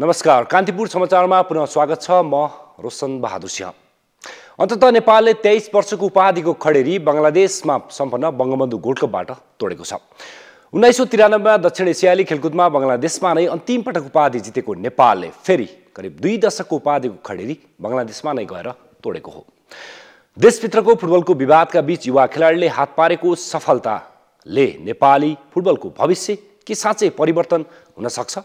नमस्कार कान्तिपुर समाचारमा पुनः स्वागत छ। म रोशन बहादुर सिंह। अन्तत नेपालले तेइस वर्षको उपाधिको खडेरी बङ्गलादेशमा सम्पन्न बङ्गबन्धु गोल्ड कपबाट तोडेको छ। उन्नाइस सौ तिरानब्बेमा दक्षिण एसियाली खेलकुदमा बङ्गलादेशमा नै अन्तिम पटक उपाधि जितेको नेपालले फेरि करिब दुई दशकको उपाधिको खडेरी बङ्गलादेशमा नै गएर तोडेको हो। देशभित्रको फुटबलको विवादका बीच युवा खेलाडीले हात पारेको सफलताले नेपाली फुटबलको भविष्य के साँच्चै परिवर्तन हुन सक्छ?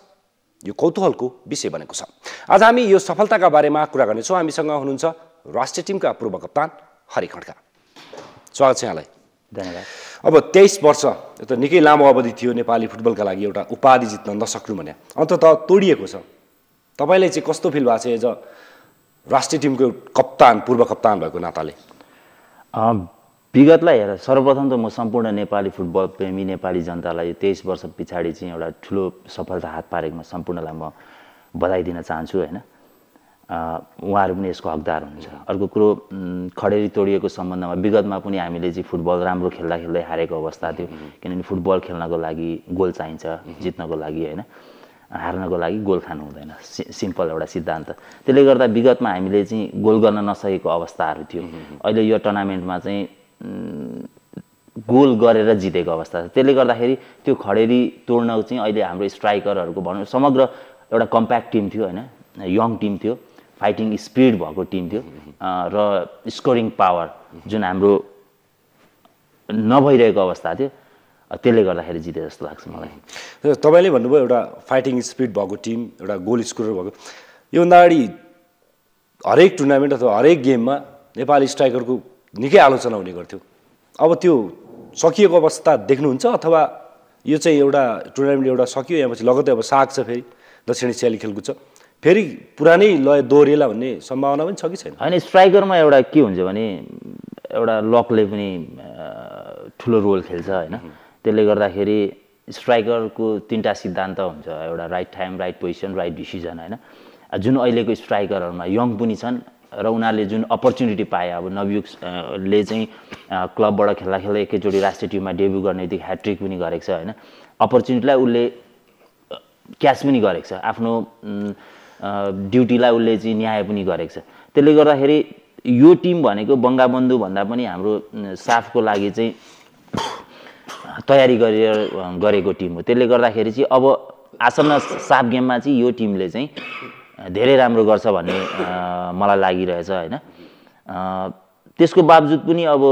यो कौतूहलको विषय बनेको छ। आज हामी यो सफलताका बारेमा कुरा गर्नेछौँ। हामीसँग हुनुहुन्छ राष्ट्रिय टिमका पूर्व कप्तान हरि खड्का। स्वागत छ यहाँलाई। धन्यवाद। अब तेइस वर्ष यो त निकै लामो अवधि थियो नेपाली फुटबलका लागि एउटा उपाधि जित्न नसक्नु भने। अन्तत तोडिएको छ। तपाईँलाई चाहिँ कस्तो फिल भएको छ एज अ राष्ट्रिय टिमको कप्तान पूर्व कप्तान भएको नाताले? विगतलाई हेर सर्वप्रथम त म सम्पूर्ण नेपाली फुटबल प्रेमी नेपाली जनतालाई तेइस वर्ष पछाडि चाहिँ एउटा ठुलो सफलता हात पारेकोमा सम्पूर्णलाई म बधाई दिन चाहन्छु होइन? उहाँहरू पनि यसको हकदार हुनुहुन्छ। अर्को कुरो खडेरी तोडिएको सम्बन्धमा विगतमा पनि हामीले चाहिँ फुटबल राम्रो खेल्दा खेल्दै हारेको अवस्था थियो। किनभने फुटबल खेल्नको लागि गोल चाहिन्छ जित्नको लागि होइन? हार्नको लागि गोल खानु हुँदैन। सि सिम्पल एउटा सिद्धान्त। त्यसले गर्दा विगतमा हामीले चाहिँ गोल गर्न नसकेको अवस्थाहरू थियो। अहिले यो टुर्नामेन्टमा चाहिँ गोल गरेर जितेको अवस्था छ। त्यसले गर्दाखेरि त्यो खडेरी तोड्न चाहिँ अहिले हाम्रो स्ट्राइकरहरूको भनौँ समग्र एउटा कम्प्याक्ट टिम थियो होइन यङ टिम थियो फाइटिङ स्पिड भएको टिम थियो र स्कोरिङ पावर जुन हाम्रो नभइरहेको अवस्था थियो त्यसले गर्दाखेरि जिते जस्तो लाग्छ मलाई। तपाईँले भन्नुभयो एउटा फाइटिङ स्पिड भएको टिम एउटा गोल स्कोरर भएको। योभन्दा अगाडि हरेक टुर्नामेन्ट अथवा हरेक गेममा नेपाली स्ट्राइकरको निकै आलोचना हुने गर्थ्यो। अब त्यो सकिएको अवस्था देख्नुहुन्छ अथवा यो चाहिँ एउटा टुर्नामेन्ट एउटा सकियो यहाँ पछि लगतै अब साग छ फेरि दक्षिण एसियाली खेलकुद छ। फेरि पुरानै लय दोहोरिएला भन्ने सम्भावना पनि छ कि छैन? होइन स्ट्राइकरमा एउटा के हुन्छ भने एउटा लकले पनि ठुलो रोल खेल्छ होइन? त्यसले गर्दाखेरि स्ट्राइकरको तिनवटा सिद्धान्त हुन्छ एउटा right time right position right decision होइन? जुन अहिलेको स्ट्राइकरहरूमा यङ पनि छन् र उनीहरूले जुन अपर्च्युनिटी पाए अब नवयुग अँ, ले चाहिँ क्लबबाट खेल्दा खेल्दा एकैचोटि राष्ट्रिय टिममा डेब्यु गर्ने ह्याट्रिक पनि गरेको छ होइन? अपर्च्युनिटीलाई उसले क्यास पनि गरेको छ आफ्नो ड्युटीलाई उसले चाहिँ न्याय पनि गरेको छ। त्यसले गर्दाखेरि यो टिम भनेको बङ्गाबन्धु भन्दा पनि हाम्रो साफको लागि चाहिँ तयारी गरेर गरेको टिम हो। त्यसले गर्दाखेरि चाहिँ अब आसन्न साफ गेममा चाहिँ यो टिमले चाहिँ धेरै राम्रो गर्छ भन्ने मलाई लागिरहेछ होइन? त्यसको बावजुद पनि अब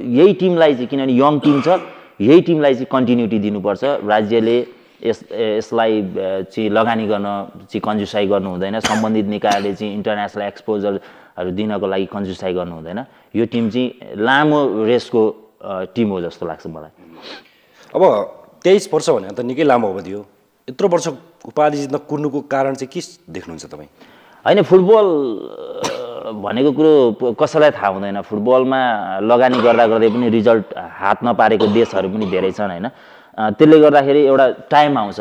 यही टिमलाई चाहिँ किनभने यङ टिम छ यही टिमलाई चाहिँ कन्टिन्युटी दिनुपर्छ। राज्यले यस यसलाई चाहिँ लगानी गर्न चाहिँ कन्जुसाइ गर्नु हुँदैन। सम्बन्धित निकायले चाहिँ इन्टरनेसनल एक्सपोजरहरू दिनको लागि कन्जुसाइ गर्नु हुँदैन। यो टिम चाहिँ लामो रेसको टिम हो जस्तो लाग्छ मलाई। अब तेइस वर्ष भने त निकै लामो अवधि हो। यत्रो वर्ष उपाधि जित्न कुर्नुको कारण चाहिँ के देख्नुहुन्छ तपाईँ? होइन फुटबल भनेको कुरो कसैलाई थाहा हुँदैन। फुटबलमा लगानी गर्दा गर्दै पनि रिजल्ट हात नपारेको देशहरू पनि धेरै छन् होइन? त्यसले गर्दाखेरि एउटा टाइम आउँछ।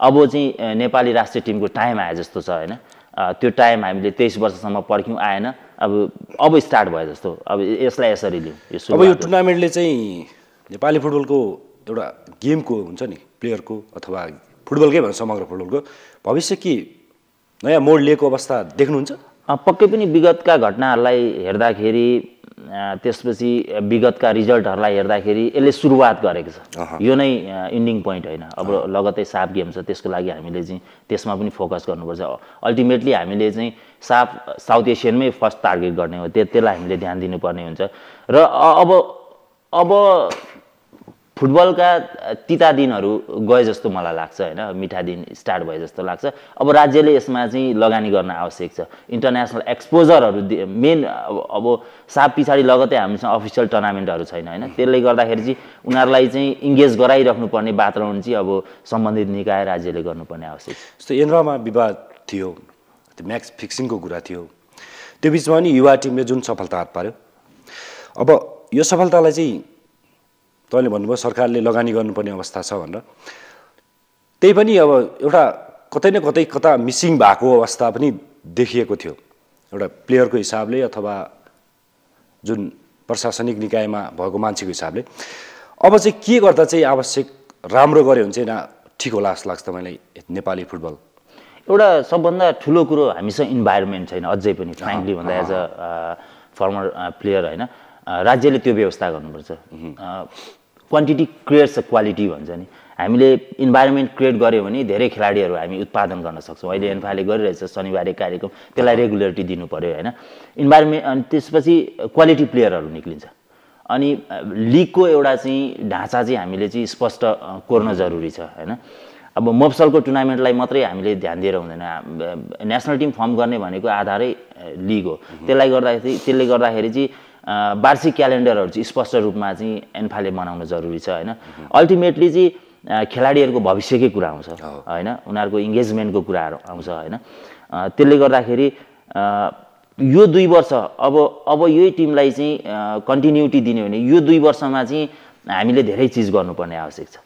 अब चाहिँ नेपाली राष्ट्रिय टिमको टाइम आए जस्तो छ होइन? त्यो टाइम हामीले तेइस वर्षसम्म पर्ख्यौँ आएन। अब अब स्टार्ट भयो जस्तो। अब यसलाई यसरी लिउँ। यो अब यो। टुर्नामेन्टले चाहिँ नेपाली फुटबलको एउटा गेमको हुन्छ नि प्लेयरको अथवा फुटबलकै भन्छ समग्र फुटबलको भविष्य के नयाँ मोड लिएको अवस्था देख्नुहुन्छ? पक्कै पनि विगतका घटनाहरूलाई हेर्दाखेरि त्यसपछि विगतका रिजल्टहरूलाई हेर्दाखेरि यसले सुरुवात गरेको छ। यो नै इन्डिङ पोइन्ट होइन। अब लगतै साफ गेम छ त्यसको लागि हामीले चाहिँ त्यसमा पनि फोकस गर्नुपर्छ। अल्टिमेटली हामीले चाहिँ साफ साउथ एसियनमै फर्स्ट टार्गेट गर्ने हो त्यो त्यसलाई हामीले ध्यान दिनुपर्ने हुन्छ। र अब अब फुटबलका तिता दिनहरू गए जस्तो मलाई लाग्छ होइन? मिठा दिन स्टार्ट भए जस्तो लाग्छ। अब राज्यले यसमा चाहिँ लगानी गर्न आवश्यक छ। इन्टरनेसनल एक्सपोजरहरू मेन अब अब साप पछाडि लगतै हामीसँग अफिसियल टुर्नामेन्टहरू छैन होइन? त्यसले गर्दाखेरि चाहिँ उनीहरूलाई चाहिँ इङ्गेज गराइराख्नु पर्ने वातावरण चाहिँ अब सम्बन्धित निकाय राज्यले गर्नुपर्ने आवश्यक छ। जस्तो एनरामा विवाद थियो त्यो म्याच फिक्सिङको कुरा थियो त्यो बिचमा नि युवा टिमले जुन सफलता हात पार्यो। अब यो सफलतालाई चाहिँ तपाईँले भन्नुभयो सरकारले लगानी गर्नुपर्ने अवस्था छ भनेर। त्यही पनि अब एउटा कतै न कतै कता मिसिङ भएको अवस्था पनि देखिएको थियो। एउटा प्लेयरको हिसाबले अथवा जुन प्रशासनिक निकायमा भएको मान्छेको हिसाबले। अब चाहिँ के गर्दा चाहिँ आवश्यक राम्रो गऱ्यो भने चाहिँ ना ठिक होला जस्तो लाग्छ तपाईँलाई नेपाली फुटबल। एउटा सबभन्दा ठुलो कुरो हामीसँग इन्भाइरोमेन्ट छैन अझै पनि फ्रेङ्कली भन्दा एज अ। फर्मर प्लेयर होइन। राज्यले त्यो व्यवस्था गर्नुपर्छ। क्वान्टिटी क्रिएट्स क्वालिटी भन्छ नि। हामीले इन्भाइरोमेन्ट क्रिएट गऱ्यो भने धेरै खेलाडीहरू हामी उत्पादन गर्न सक्छौँ। अहिले एन्फाले गरिरहेछ शनिबारे कार्यक्रम त्यसलाई रेगुलरिटी दिनु पऱ्यो होइन। इन्भाइरोमेन्ट अनि त्यसपछि क्वालिटी प्लेयरहरू निक्लिन्छ। अनि अ, लिगको एउटा चाहिँ ढाँचा चाहिँ हामीले चाहिँ स्पष्ट अ, कोर्न जरुरी छ होइन। अब मफसलको टुर्नामेन्टलाई मात्रै हामीले ध्यान दिएर हुँदैन। अ, नेसनल टिम फर्म गर्ने भनेको आधारै अ, लिग हो। त्यसलाई गर्दाखेरि त्यसले गर्दाखेरि चाहिँ अ, वार्षिक क्यालेन्डरहरू चाहिँ स्पष्ट रूपमा चाहिँ एन्फाले बनाउन जरुरी छ होइन? अल्टिमेटली चाहिँ खेलाडीहरूको भविष्यकै कुरा आउँछ होइन? उनीहरूको इङ्गेजमेन्टको कुराहरू आउँछ होइन? त्यसले गर्दाखेरि यो दुई वर्ष अब अब यही टिमलाई चाहिँ कन्टिन्युटी दिने हो भने यो दुई वर्षमा चाहिँ हामीले धेरै चिज गर्नुपर्ने आवश्यक छ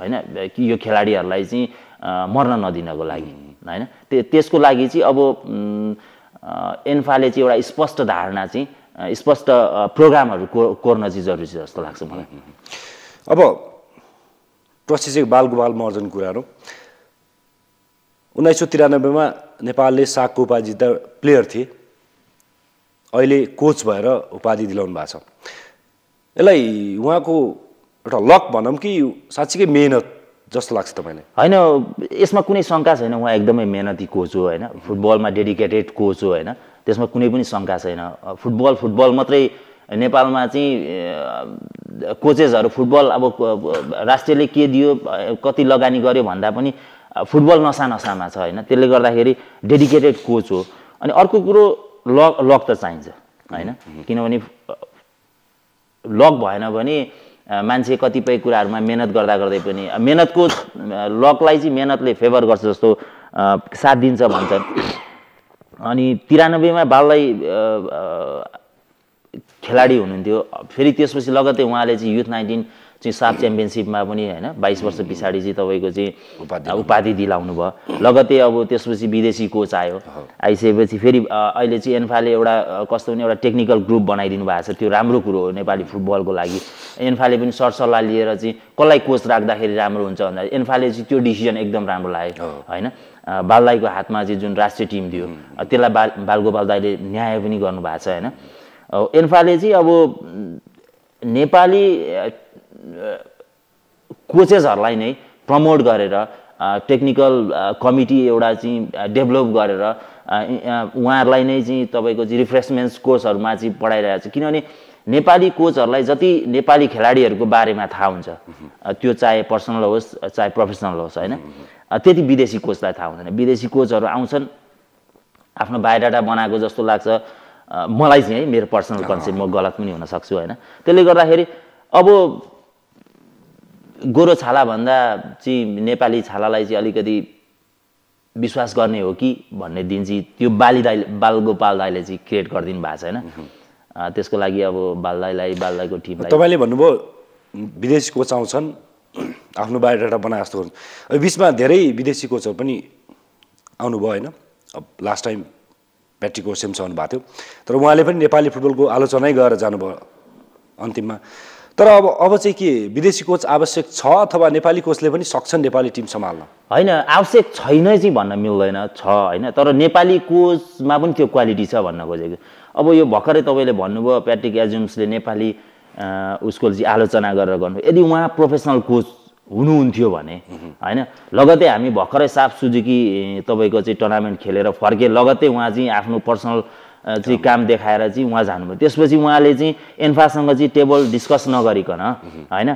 होइन? कि यो खेलाडीहरूलाई चाहिँ मर्न नदिनको लागि होइन? त्य- त्यसको लागि चाहिँ अब एन्फाले चाहिँ एउटा स्पष्ट धारणा चाहिँ स्पष्ट प्रोग्रामहरू को कोर्न चाहिँ जरुरी छ जस्तो लाग्छ मलाई। अब चाहिँ बालगोपाल महर्जन कुराहरू। उन्नाइस सौ तिरानब्बेमा नेपालले सागको उपाधि जित्दा प्लेयर थिए। अहिले कोच भएर उपाधि दिलाउनु भएको छ। यसलाई उहाँको एउटा लक भनौँ कि साँच्चीकै मेहनत जस्तो लाग्छ तपाईँलाई? होइन यसमा कुनै शङ्का छैन उहाँ एकदमै मेहनती कोच हो होइन। फुटबलमा डेडिकेटेड कोच हो होइन। त्यसमा कुनै पनि शङ्का छैन। फुटबल फुटबल मात्रै नेपालमा चाहिँ कोचेसहरू फुटबल अब राष्ट्रियले के दियो कति लगानी गर्यो भन्दा पनि फुटबल नसा नसामा छ होइन? त्यसले गर्दाखेरि डेडिकेटेड कोच हो। अनि अर्को कुरो लक लक त चाहिन्छ होइन? किनभने लक भएन भने मान्छे कतिपय कुराहरूमा मेहनत गर्दा गर्दै पनि मेहनतको लकलाई चाहिँ मेहनतले फेभर गर्छ जस्तो साथ दिन्छ भन्छन्। अनि तिरानब्बेमा बाललाई खेलाडी हुनुहुन्थ्यो। फेरि त्यसपछि लगत्तै उहाँले चाहिँ युथ नाइन्टिन चाहिँ साफ च्याम्पियनसिपमा पनि होइन बाइस वर्ष पछाडि चाहिँ तपाईँको चाहिँ उपाधि दिलाउनु भयो लगत्तै अब त्यसपछि विदेशी कोच आयो। आइसकेपछि फेरि अहिले चाहिँ एन्फाले एउटा कस्तो भने एउटा टेक्निकल ग्रुप बनाइदिनु भएको छ। त्यो राम्रो कुरो हो नेपाली फुटबलको लागि। एन्फाले पनि सरसल्लाह लिएर चाहिँ कसलाई कोच राख्दाखेरि राम्रो हुन्छ भन्दा एन्फाले चाहिँ त्यो डिसिजन एकदम राम्रो लाग्यो होइन? बालदाईको हातमा चाहिँ जुन राष्ट्रिय टिम दियो त्यसलाई बाल बालगोपाल दाईले न्याय पनि गर्नुभएको छ होइन? एन्फाले चाहिँ अब नेपाली कोचेसहरूलाई नै प्रमोट गरेर टेक्निकल कमिटी एउटा चाहिँ डेभलप गरेर उहाँहरूलाई नै चाहिँ तपाईँको चाहिँ रिफ्रेसमेन्ट्स कोर्सहरूमा चाहिँ पढाइरहेको छ। किनभने नेपाली कोचहरूलाई जति नेपाली खेलाडीहरूको बारेमा थाहा हुन्छ त्यो चाहे पर्सनल होस् चाहे प्रोफेसनल होस् होइन? त्यति विदेशी कोचलाई थाहा हुँदैन। विदेशी कोचहरू आउँछन् आफ्नो बायोडाटा बनाएको जस्तो लाग्छ। मलाई चाहिँ है मेरो पर्सनल कन्सेप्ट म गलत पनि हुन सक्छु होइन? त्यसले गर्दाखेरि अब गोरो छाला भन्दा चाहिँ नेपाली छालालाई चाहिँ अलिकति विश्वास गर्ने हो कि भन्ने दिन चाहिँ त्यो बाली दाई बालगोपाल दाईले चाहिँ क्रिएट गरिदिनु भएको छ होइन? त्यसको लागि अब बालदाईलाई बालदाईको टिमलाई तपाईँले भन्नुभयो विदेशी कोच आउँछन् आफ्नो बायोडाटा बनाए जस्तो अब बिचमा धेरै विदेशी कोचहरू पनि आउनुभयो होइन? अब लास्ट टाइम प्याट्रिक सेम्स आउनुभएको थियो। तर उहाँले पनि नेपाली फुटबलको आलोचनै गरेर जानुभयो अन्तिममा। तर अब अब चाहिँ के विदेशी कोच आवश्यक छ अथवा नेपाली कोचले पनि सक्छन् नेपाली टिम सम्हाल्न? होइन आवश्यक छैन चाहिँ भन्न मिल्दैन छ होइन? तर नेपाली कोचमा पनि त्यो क्वालिटी छ भन्न खोजेको। अब यो भर्खरै तपाईँले भन्नुभयो प्याट्रिक एजुम्सले नेपाली उसको चाहिँ आलोचना गरेर गर्नु। यदि उहाँ प्रोफेसनल कोच हुनुहुन्थ्यो भने होइन लगत्तै हामी भर्खरै साफ सुजुकी तपाईँको चाहिँ टुर्नामेन्ट खेलेर फर्के लगत्तै उहाँ चाहिँ आफ्नो पर्सनल चाहिँ काम देखाएर चाहिँ उहाँ जानुभयो। त्यसपछि उहाँले चाहिँ एन्फासँग चाहिँ टेबल डिस्कस नगरिकन होइन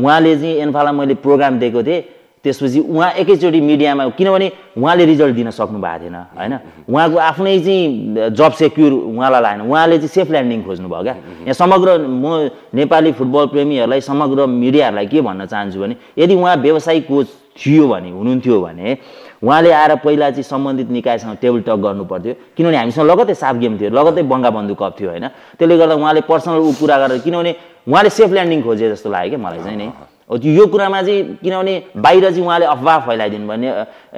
उहाँले चाहिँ एन्फालाई मैले प्रोग्राम दिएको थिएँ। त्यसपछि उहाँ एकैचोटि मिडियामा किनभने उहाँले रिजल्ट दिन सक्नु भएको थिएन होइन? उहाँको आफ्नै चाहिँ जब सेक्युर उहाँलाई लागेन। उहाँले चाहिँ सेफ ल्यान्डिङ खोज्नुभयो क्या। यहाँ समग्र म नेपाली फुटबल प्रेमीहरूलाई समग्र मिडियाहरूलाई के भन्न चाहन्छु भने यदि उहाँ व्यवसायिक कोच थियो भने हुनुहुन्थ्यो भने उहाँले आएर पहिला चाहिँ सम्बन्धित निकायसँग टेबल टक गर्नु पर्थ्यो किनभने हामीसँग लगत्तै साफ गेम थियो लगत्तै बङ्गाबन्धु कप थियो होइन? त्यसले गर्दा उहाँले पर्सनल ऊ कुरा गरेर किनभने उहाँले सेफ ल्यान्डिङ खोजे जस्तो लाग्यो क्या मलाई चाहिँ नि। हो यो कुरामा चाहिँ किनभने बाहिर चाहिँ उहाँले अफवाह फैलाइदिनु भने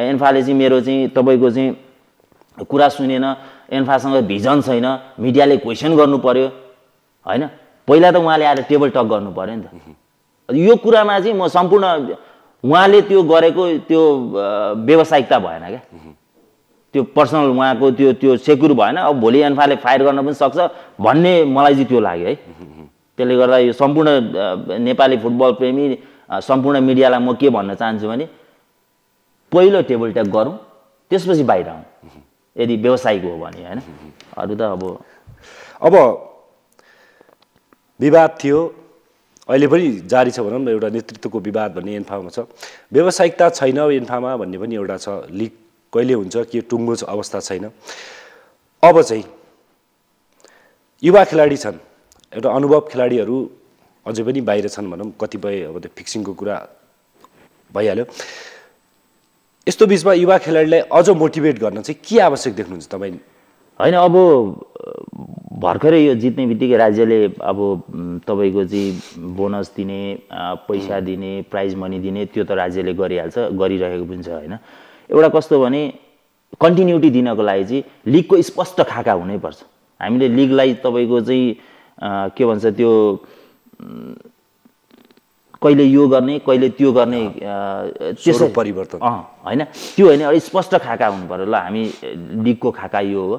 एन्फाले चाहिँ मेरो चाहिँ तपाईँको चाहिँ कुरा सुनेन एन्फासँग भिजन छैन मिडियाले क्वेसन गर्नु पर्यो होइन? पहिला त उहाँले आएर टेबल टक गर्नु पर्यो नि त। यो कुरामा चाहिँ म सम्पूर्ण उहाँले त्यो गरेको त्यो व्यावसायिकता भएन क्या। त्यो पर्सनल उहाँको त्यो त्यो सेक्युर भएन। अब भोलि एन्फाले फायर गर्न पनि सक्छ भन्ने मलाई चाहिँ त्यो लाग्यो है। त्यसले गर्दा यो सम्पूर्ण नेपाली फुटबल प्रेमी सम्पूर्ण मिडियालाई म के भन्न चाहन्छु भने पहिलो टेबल ट्याग गरौँ त्यसपछि बाहिर आउँ। यदि व्यवसायिक हो भने होइन? अरू त अब अब विवाद थियो। अहिले पनि जारी छ भनौँ न एउटा नेतृत्वको विवाद भन्ने एन्फामा छ। व्यावसायिकता छैन एन्फामा भन्ने पनि एउटा छ। लिग कहिले हुन्छ के टुङ्गो अवस्था छैन। अब चाहिँ युवा खेलाडी छन्। एउटा अनुभव खेलाडीहरू अझै पनि बाहिर छन् भनौँ कतिपय अब त्यो फिक्सिङको कुरा भइहाल्यो। यस्तो बिचमा युवा खेलाडीलाई अझ मोटिभेट गर्न चाहिँ के आवश्यक देख्नुहुन्छ तपाईँ? होइन अब भर्खरै यो जित्ने बित्तिकै राज्यले अब तपाईँको चाहिँ बोनस दिने पैसा दिने प्राइज मनी दिने त्यो त राज्यले गरिहाल्छ गरिरहेको पनि छ होइन। एउटा कस्तो भने कन्टिन्युटी दिनको लागि चाहिँ लिगको स्पष्ट खाका हुनैपर्छ। हामीले लिगलाई तपाईँको चाहिँ के भन्छ त्यो कहिले यो गर्ने कहिले त्यो गर्ने त्यसै परिवर्तन। होइन। त्यो होइन अलिक स्पष्ट खाका हुनु पऱ्यो ल हामी लिगको खाका यो हो।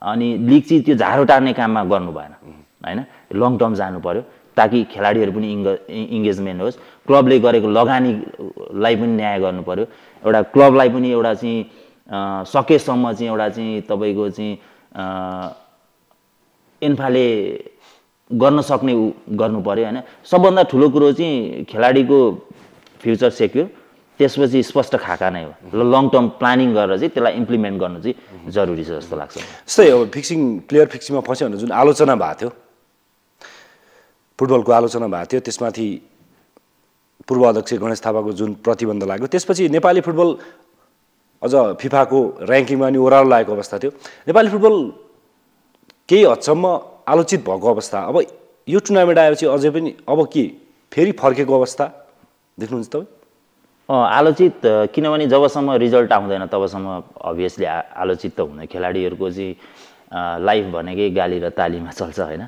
अनि लिग चाहिँ त्यो झारो टार्ने काममा गर्नु भएन होइन। लङ टर्म जानु पऱ्यो ताकि खेलाडीहरू पनि इङ्ग इङ्गेजमेन्ट होस्। क्लबले गरेको लगानीलाई पनि न्याय गर्नु पऱ्यो। एउटा क्लबलाई पनि एउटा चाहिँ सकेसम्म चाहिँ एउटा चाहिँ तपाईँको चाहिँ अँ, एन्फाले गर्न सक्ने उ गर्नु पऱ्यो होइन? सबभन्दा ठुलो कुरो चाहिँ खेलाडीको फ्युचर सेक्युर त्यसपछि स्पष्ट खाका नै हो। ल लङ टर्म प्लानिङ गरेर चाहिँ त्यसलाई इम्प्लिमेन्ट गर्नु चाहिँ जरुरी छ जस्तो लाग्छ। जस्तै अब फिक्सिङ प्लेयर फिक्सिङमा फस्यो भने जुन आलोचना भएको थियो फुटबलको आलोचना भएको थियो त्यसमाथि पूर्व अध्यक्ष गणेश थापाको जुन प्रतिबन्ध लाग्यो त्यसपछि नेपाली फुटबल अझ फिफाको ऱ्याङ्किङमा नि ओह्रालो लागेको अवस्था थियो। नेपाली फुटबल केही हदसम्म आलोचित भएको अवस्था। अब यो टुर्नामेन्ट आएपछि अझै पनि अब के? फेरि फर्केको अवस्था? देख्नुहुन्छ तपाईँ? आलोचित किनभने जबसम्म रिजल्ट आउँदैन तबसम्म अभियसली आलोचित त हुने खेलाडीहरूको चाहिँ लाइफ भनेकै गाली र तालीमा चल्छ होइन?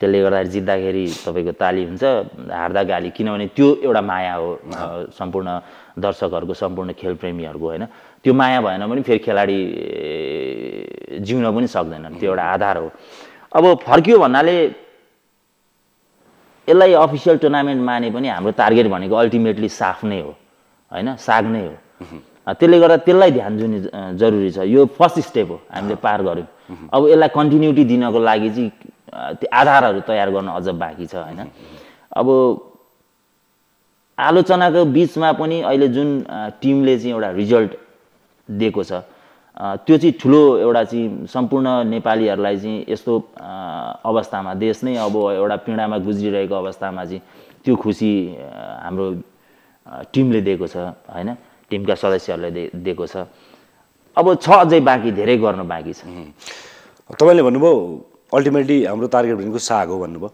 त्यसले गर्दाखेरि जित्दाखेरि तपाईँको ताली हुन्छ हार्दा गाली किनभने त्यो एउटा माया हो सम्पूर्ण दर्शकहरूको सम्पूर्ण खेलप्रेमीहरूको होइन? त्यो माया भएन भने फेरि खेलाडी जिउन पनि सक्दैनन्। त्यो एउटा आधार हो। अब फर्कियो भन्नाले यसलाई अफिसियल टुर्नामेन्ट माने पनि हाम्रो टार्गेट भनेको अल्टिमेटली साफ नै हो होइन? साग नै हो। त्यसले गर्दा त्यसलाई ध्यान दिनु जरुरी छ। यो फर्स्ट स्टेप हो हामीले पार गऱ्यौँ अब यसलाई कन्टिन्युटी दिनको लागि चाहिँ त्यो आधारहरू तयार गर्न अझ बाँकी छ होइन? अब आलोचनाको बिचमा पनि अहिले जुन टिमले चाहिँ एउटा रिजल्ट दिएको छ त्यो चाहिँ ठुलो एउटा चाहिँ सम्पूर्ण नेपालीहरूलाई चाहिँ यस्तो अवस्थामा देश नै अब एउटा पीडामा गुज्रिरहेको अवस्थामा चाहिँ त्यो खुसी हाम्रो टिमले दिएको छ होइन? टिमका सदस्यहरूले दिएको छ। अब छ अझै बाँकी धेरै गर्न बाँकी छ। तपाईँले भन्नुभयो अल्टिमेटली हाम्रो टार्गेट भनेको साग हो भन्नुभयो।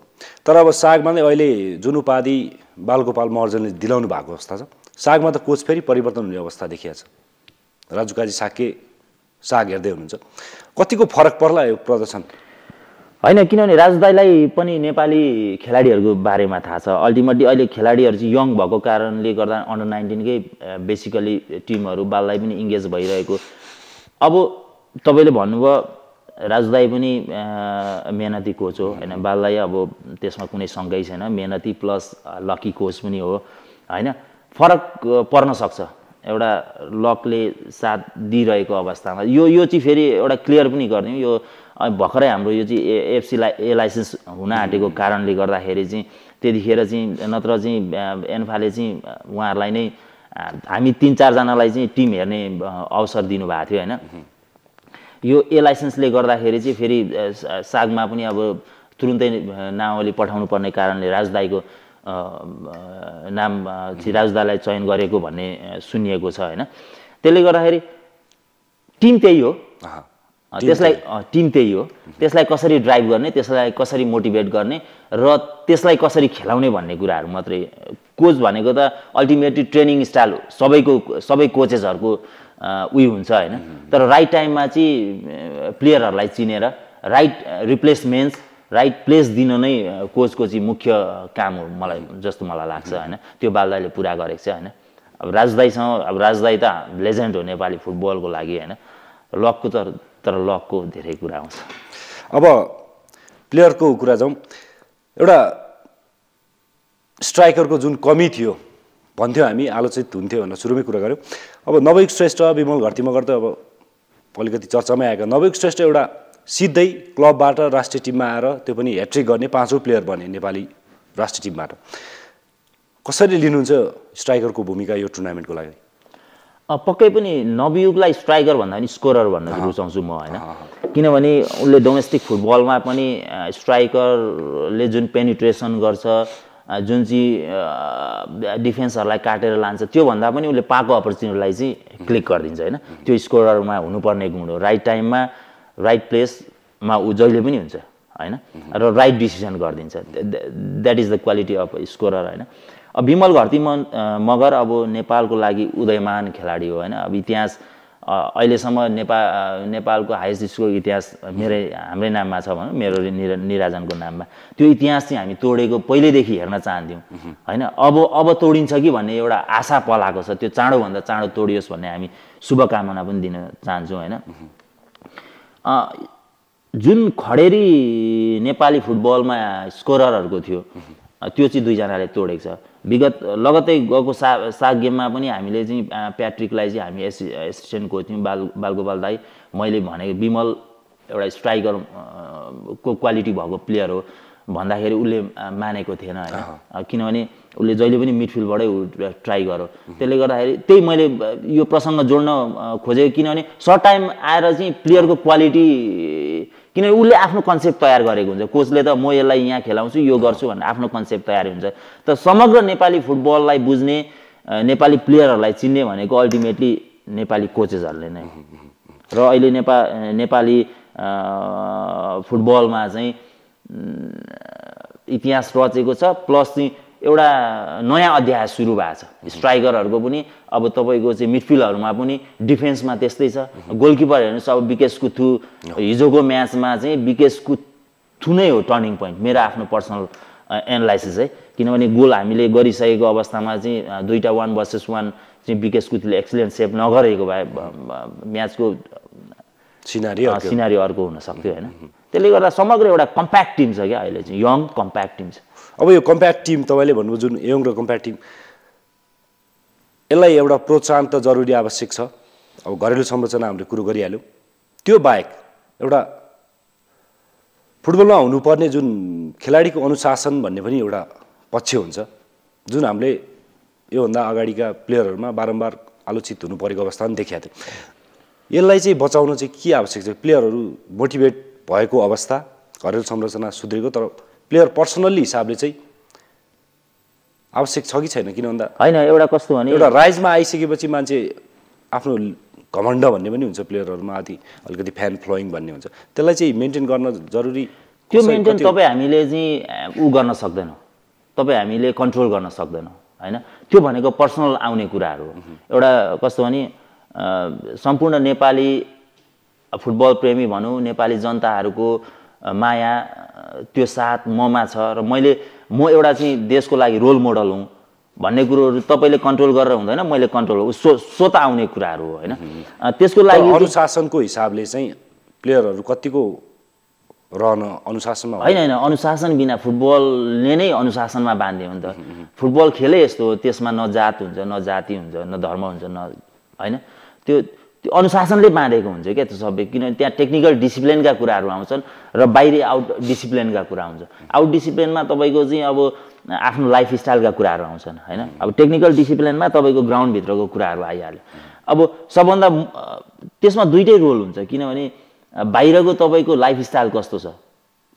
तर अब सागमा नै अहिले जुन उपाधि बालगोपाल महर्जनले दिलाउनु भएको अवस्था छ सागमा त कोच फेरि परिवर्तन हुने अवस्था देखिया छ। राजु काजी साके साग हेर्दै हुनुहुन्छ। कतिको फरक पर्ला यो प्रदर्शन? होइन किनभने राजु दाईलाई पनि नेपाली खेलाडीहरूको बारेमा थाहा छ। अल्टिमेटली अहिले खेलाडीहरू चाहिँ यङ भएको कारणले गर्दा अन्डर नाइन्टिनकै बेसिकली टिमहरू बाललाई पनि इङ्गेज भइरहेको। अब तपाईँले भन्नुभयो राजु दाई पनि मेहनती कोच हो। होइन बाललाई अब त्यसमा कुनै शङ्कै छैन। मेहनती प्लस लकी कोच पनि हो। होइन फरक पर्न सक्छ। एउटा लकले साथ दिइरहेको अवस्थामा। यो यो चाहिँ फेरि एउटा क्लियर पनि गरिदिउँ यो भर्खरै हाम्रो यो चाहिँ ए एफसी ला ए लाइसेन्स हुन आँटेको कारणले गर्दाखेरि चाहिँ त्यतिखेर चाहिँ नत्र चाहिँ एन्फाले चाहिँ उहाँहरूलाई नै हामी तिन चारजनालाई चाहिँ टिम हेर्ने अवसर दिनुभएको थियो होइन? यो ए लाइसेन्सले गर्दाखेरि चाहिँ फेरि सागमा पनि अब तुरुन्तै नावली पठाउनु पर्ने कारणले राजदाईको नाम राजदाईलाई चयन गरेको भन्ने सुनिएको छ होइन? त्यसले गर्दाखेरि टिम त्यही हो। त्यसलाई टिम त्यही हो। त्यसलाई कसरी ड्राइभ गर्ने त्यसलाई कसरी मोटिभेट गर्ने र त्यसलाई कसरी खेलाउने भन्ने कुराहरू मात्रै कोच भनेको त अल्टिमेटली ट्रेनिङ स्टाइल सबैको सबै कोचेसहरूको उयो हुन्छ होइन? तर राइट टाइममा चाहिँ प्लेयरहरूलाई चिनेर राइट रिप्लेसमेन्ट्स राइट प्लेस दिन नै कोचको चाहिँ मुख्य काम हो मलाई जस्तो मलाई लाग्छ होइन। त्यो बालदाईले पुरा गरेको छ होइन। अब राजदाईसँग अब राजदाई त लेजेन्ड हो नेपाली फुटबलको लागि होइन। लकको तर तर लकको धेरै कुरा आउँछ। अब प्लेयरको कुरा जाउँ। एउटा स्ट्राइकरको जुन कमी थियो भन्थ्यो हामी आलोचित हुन्थ्यो भनेर सुरुमै कुरा गऱ्यौँ। अब नवयुग श्रेष्ठ विमल घरती मगर त अब अलिकति चर्चामै आएका। नवयुग श्रेष्ठ एउटा सिधै क्लबबाट राष्ट्रिय टिममा आएर त्यो पनि ह्याट्रिक गर्ने पाँचौँ प्लेयर बने नेपाली राष्ट्रिय टिमबाट। कसरी लिनुहुन्छ स्ट्राइकरको भूमिका यो टुर्नामेन्टको लागि? पक्कै पनि नवयुगलाई स्ट्राइकर भन्दा पनि स्कोरर भन्न रुचाउँछु म होइन। किनभने उसले डोमेस्टिक फुटबलमा पनि स्ट्राइकरले जुन पेनिट्रेसन गर्छ जुन चाहिँ डिफेन्सहरूलाई काटेर लान्छ त्योभन्दा पनि उसले पाएको अपर्च्युनिटीलाई चाहिँ क्लिक गरिदिन्छ होइन। त्यो स्कोररमा हुनुपर्ने गुण हो। राइट टाइममा राइट प्लेसमा ऊ जहिले पनि हुन्छ होइन? र राइट डिसिसन गरिदिन्छ। That is the quality of scorer होइन? अब विमल घरती मगर अब नेपालको लागि उदयमान खेलाडी हो होइन? अब इतिहास अहिलेसम्म नेपाल अ, नेपालको हाइएस्ट स्कोर इतिहास मेरै हाम्रै नाममा छ भनौँ मेरो निर निराजनको नाममा। त्यो इतिहास चाहिँ हामी तोडेको पहिल्यैदेखि हेर्न चाहन्थ्यौँ होइन? अब अब तोडिन्छ कि भन्ने एउटा आशा पलाएको छ त्यो चाँडोभन्दा चाँडो तोडियोस् भन्ने हामी शुभकामना पनि दिन चाहन्छौँ होइन? जुन खडेरी नेपाली फुटबलमा स्कोररहरूको थियो त्यो चाहिँ दुईजनाले तोडेको छ। विगत लगत्तै गएको सा साग गेममा पनि हामीले चाहिँ प्याट्रिकलाई चाहिँ हामी एसि एसिस्टेन्ट कोच थियौँ बाल बालगोपाल दाई। मैले भनेको विमल एउटा स्ट्राइकर को क्वालिटी भएको प्लेयर हो भन्दाखेरि उसले मानेको थिएन होइन। किनभने उसले जहिले पनि मिडफिल्डबाटै ट्राई गर्यो। त्यसले गर्दाखेरि त्यही मैले यो प्रसङ्ग जोड्न खोजेको किनभने सर्ट टाइम आएर चाहिँ प्लेयरको क्वालिटी किनभने उसले आफ्नो कन्सेप्ट तयार गरेको हुन्छ। कोचले त म यसलाई यहाँ खेलाउँछु यो गर्छु भनेर आफ्नो कन्सेप्ट तयार हुन्छ। त समग्र नेपाली फुटबललाई बुझ्ने नेपाली प्लेयरहरूलाई चिन्ने भनेको अल्टिमेटली नेपाली कोचेसहरूले नै र अहिले नेपा नेपाली फुटबलमा चाहिँ इतिहास रचेको छ प्लस चाहिँ एउटा नयाँ अध्याय सुरु भएको छ। स्ट्राइकरहरूको पनि अब तपाईँको चाहिँ मिडफिल्डहरूमा पनि डिफेन्समा त्यस्तै छ। गोलकिपर हेर्नुहोस् अब विकेश कुथु हिजोको म्याचमा चाहिँ विकेश कुथु नै हो टर्निङ पोइन्ट। मेरो आफ्नो पर्सनल एनालाइसिस है। किनभने गोल हामीले गरिसकेको अवस्थामा चाहिँ दुईवटा वान भर्सेस वान चाहिँ विकेश कुथुले एक्सिलेन्ट सेभ नगरेको भए म्याचको सिनारी सिनारी अर्को हुन सक्थ्यो होइन। त्यसले गर्दा समग्र एउटा कम्प्याक्ट टिम छ क्या अहिले चाहिँ। यङ कम्प्याक्ट टिम छ। अब यो कम्प्याक्ट टिम तपाईँले भन्नुभयो जुन यङ र कम्प्याक्ट टिम यसलाई एउटा प्रोत्साहन त जरुरी आवश्यक छ। अब घरेलु संरचना हामीले कुरो गरिहाल्यौँ। त्यो बाहेक एउटा फुटबलमा हुनुपर्ने जुन खेलाडीको अनुशासन भन्ने पनि एउटा पक्ष हुन्छ जुन हामीले योभन्दा अगाडिका प्लेयरहरूमा बारम्बार आलोचित हुनु परेको अवस्था पनि देखिया थियो। यसलाई चाहिँ बचाउन चाहिँ के आवश्यक छ? प्लेयरहरू मोटिभेट भएको अवस्था घरेलु संरचना सुध्रेको तर प्लेयर पर्सनल्ली हिसाबले चाहिँ आवश्यक छ कि छैन? किन भन्दा होइन एउटा कस्तो भने एउटा राइजमा आइसकेपछि मान्छे आफ्नो घमण्ड भन्ने पनि हुन्छ प्लेयरहरूमा आदि अलिकति फ्यान फ्लोइङ भन्ने हुन्छ। त्यसलाई चाहिँ मेन्टेन गर्न जरुरी त्यो मेन्टेन तपाईँ हामीले चाहिँ ऊ गर्न सक्दैनौँ। तपाईँ हामीले कन्ट्रोल गर्न सक्दैनौँ होइन? त्यो भनेको पर्सनल आउने कुराहरू हो। एउटा कस्तो भने सम्पूर्ण नेपाली फुटबल प्रेमी भनौँ नेपाली जनताहरूको माया त्यो साथ ममा छ र मैले म एउटा चाहिँ देशको लागि रोल मोडल हुँ भन्ने कुरोहरू तपाईँले कन्ट्रोल गरेर हुँदैन मैले कन्ट्रोल सो स्वत आउने कुराहरू हो होइन? त्यसको लागि अनुशासनको हिसाबले चाहिँ प्लेयरहरू कतिको रहन अनुशासनमा होइन होइन। अनुशासन बिना फुटबलले नै अनुशासनमा बाँध्यो नि त। फुटबल खेलै यस्तो हो त्यसमा न जात हुन्छ न जाति हुन्छ न धर्म हुन्छ न होइन? त्यो त्यो अनुशासनले बाँधेको हुन्छ क्या त्यो सबै। किनभने त्यहाँ टेक्निकल डिसिप्लिनका कुराहरू आउँछन् र बाहिरी आउट डिसिप्लिनका कुरा हुन्छ। आउट डिसिप्लिनमा तपाईँको चाहिँ अब आफ्नो लाइफ स्टाइलका कुराहरू आउँछन् होइन? अब टेक्निकल डिसिप्लिनमा तपाईँको ग्राउन्डभित्रको कुराहरू आइहाल्यो। अब सबभन्दा त्यसमा दुइटै रोल हुन्छ। किनभने बाहिरको तपाईँको लाइफ स्टाइल कस्तो छ?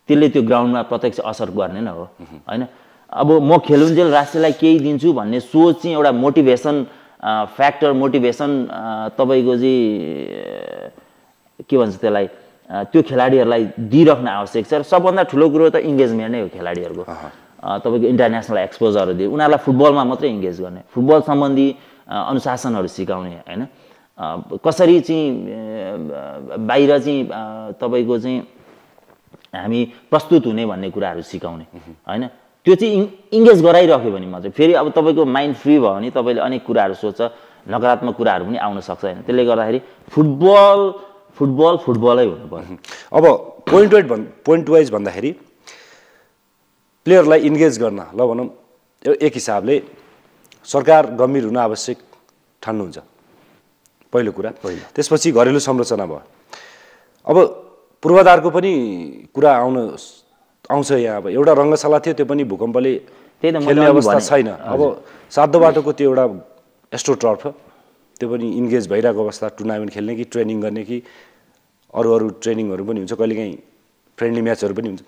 त्यसले त्यो ग्राउन्डमा प्रत्यक्ष असर गर्ने नै हो होइन? अब म खेलुन्जेल राष्ट्रलाई केही दिन्छु भन्ने सोच चाहिँ एउटा मोटिभेसन फ्याक्टर मोटिभेसन तपाईँको चाहिँ के भन्छ त्यसलाई त्यो खेलाडीहरूलाई दिइराख्न आवश्यक छ। र सबभन्दा ठुलो कुरो त इङ्गेजमेन्ट नै हो खेलाडीहरूको। तपाईँको इन्टरनेसनल एक्सपोजरहरू दियो। उनीहरूलाई फुटबलमा मात्रै इङ्गेज गर्ने फुटबल सम्बन्धी अनुशासनहरू सिकाउने होइन? कसरी चाहिँ बाहिर चाहिँ तपाईँको चाहिँ हामी प्रस्तुत हुने भन्ने कुराहरू सिकाउने होइन? त्यो चाहिँ इङ इङ्गेज गराइराख्यो भने मात्रै। फेरि अब तपाईँको माइन्ड फ्री भयो भने तपाईँले अनेक कुराहरू सोच्छ नकारात्मक कुराहरू पनि आउन सक्छ होइन। त्यसले गर्दाखेरि फुटबल फुटबल फुटबलै हुनु पर्यो अब पोइन्ट वाइज भन् पोइन्ट वाइज भन्दाखेरि प्लेयरलाई इन्गेज गर्न ल भनौँ एक हिसाबले सरकार गम्भीर हुन आवश्यक ठान्नुहुन्छ। पहिलो कुरा। त्यसपछि घरेलु संरचना भयो। अब पूर्वाधारको पनि कुरा आउन आउँछ यहाँ अब। एउटा रङ्गशाला थियो त्यो पनि भूकम्पले खेल्ने अवस्था। छैन। अब सातो बाटोको त्यो एउटा एस्ट्रो टर्फ त्यो पनि इन्गेज भइरहेको अवस्था टुर्नामेन्ट खेल्ने कि ट्रेनिङ गर्ने कि अरू अरू ट्रेनिङहरू पनि हुन्छ कहिलेकाहीँ फ्रेन्डली म्याचहरू पनि हुन्छ।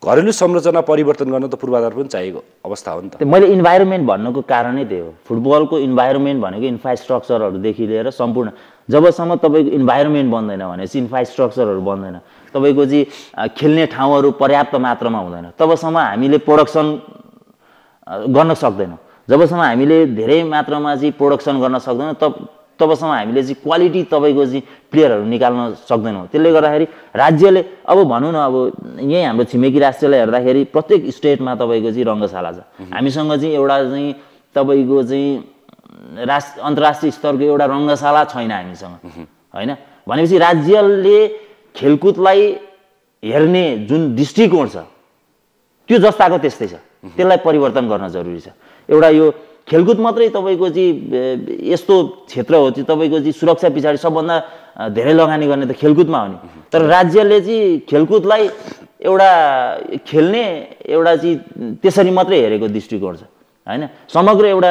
घरेलु संरचना परिवर्तन गर्न त पूर्वाधार पनि चाहिएको अवस्था हो नि त। मैले इन्भाइरोमेन्ट भन्नुको कारणै त्यही हो फुटबलको इन्भाइरोमेन्ट भनेको इन्फ्रास्ट्रक्चरहरूदेखि लिएर सम्पूर्ण जबसम्म तपाईँको इन्भाइरोमेन्ट बन्दैन भनेपछि इन्फ्रास्ट्रक्चरहरू बन्दैन। तपाईँको चाहिँ खेल्ने ठाउँहरू पर्याप्त मात्रामा हुँदैन। तबसम्म हामीले प्रोडक्सन गर्न सक्दैनौँ। जबसम्म हामीले धेरै मात्रामा चाहिँ प्रोडक्सन गर्न सक्दैनौँ तब तबसम्म हामीले चाहिँ क्वालिटी तपाईँको चाहिँ प्लेयरहरू निकाल्न सक्दैनौँ। त्यसले गर्दाखेरि राज्यले अब भनौँ न अब यहीँ हाम्रो छिमेकी राष्ट्रलाई हेर्दाखेरि प्रत्येक स्टेटमा तपाईँको चाहिँ रङ्गशाला छ। हामीसँग चाहिँ एउटा चाहिँ तपाईँको चाहिँ राष्ट्र अन्तर्राष्ट्रिय स्तरको एउटा रङ्गशाला छैन हामीसँग। होइन? भनेपछि राज्यले खेलकुदलाई हेर्ने जुन दृष्टिकोण छ त्यो जस्ताको त्यस्तै छ। त्यसलाई परिवर्तन गर्न जरुरी छ। एउटा यो खेलकुद मात्रै तपाईँको चाहिँ यस्तो क्षेत्र हो चाहिँ तपाईँको चाहिँ सुरक्षा पछाडि सबभन्दा धेरै लगानी गर्ने त खेलकुदमा हो नि। तर राज्यले चाहिँ खेलकुदलाई एउटा खेल्ने एउटा चाहिँ त्यसरी मात्रै हेरेको दृष्टिकोण छ होइन? समग्र एउटा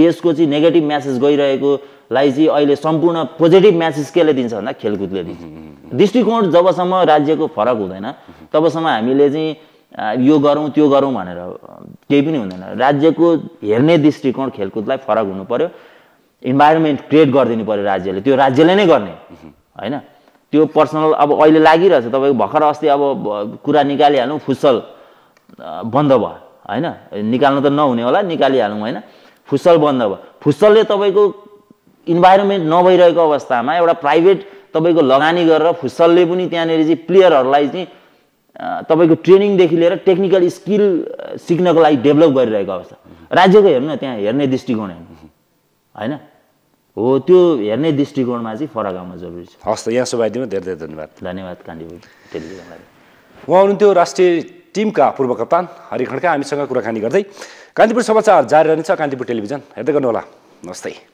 देशको चाहिँ नेगेटिभ म्यासेज गइरहेकोलाई चाहिँ अहिले सम्पूर्ण पोजिटिभ म्यासेज केले दिन्छ भन्दा खेलकुदले दिन्छ। दृष्टिकोण जबसम्म राज्यको फरक हुँदैन तबसम्म हामीले चाहिँ यो गरौँ त्यो गरौँ भनेर केही पनि हुँदैन। राज्यको हेर्ने दृष्टिकोण खेलकुदलाई फरक हुनु पर्यो इन्भाइरोमेन्ट क्रिएट गरिदिनु पर्यो राज्यले। त्यो राज्यले नै गर्ने। होइन? त्यो पर्सनल अब अहिले लागिरहेछ। तपाईँको भर्खर अस्ति अब कुरा निकालिहालौँ फुटसल अ, बन्द भयो। होइन? निकाल्नु त नहुने होला निकालिहालौँ होइन? फुटसल बन्द भयो। फुटसलले तपाईँको इन्भाइरोमेन्ट नभइरहेको अवस्थामा एउटा प्राइभेट तपाईँको लगानी गरेर फुटसलले पनि त्यहाँनिर चाहिँ प्लेयरहरूलाई चाहिँ तपाईँको ट्रेनिङदेखि लिएर टेक्निकल स्किल सिक्नको लागि डेभलप गरिरहेको अवस्था। राज्यको हेर्नु न त्यहाँ हेर्ने दृष्टिकोण हेर्नु। होइन? हो त्यो हेर्ने दृष्टिकोणमा चाहिँ फरक आउन जरुरी छ। हस् त यहाँ सुभाइदिनु धेरै धेरै धन्यवाद। धन्यवाद कान्तिपुर टेलिभिजनलाई। उहाँ हुनुहुन्थ्यो राष्ट्रिय टिमका पूर्व कप्तान हरि खड्का। हामीसँग कुराकानी गर्दै कान्तिपुर समाचार जारी रहनेछ कान्तिपुर टेलिभिजन। हेर्दै गर्नुहोला। नमस्ते।